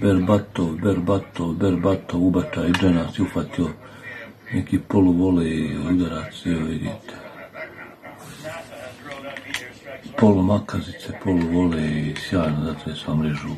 Berbatov, Berbatov, Berbatov, ubača i dženac je ufatio neki poluvole i udarac, evo vidite. Polu makazice, polu vole i sjajno, zato je sam režu.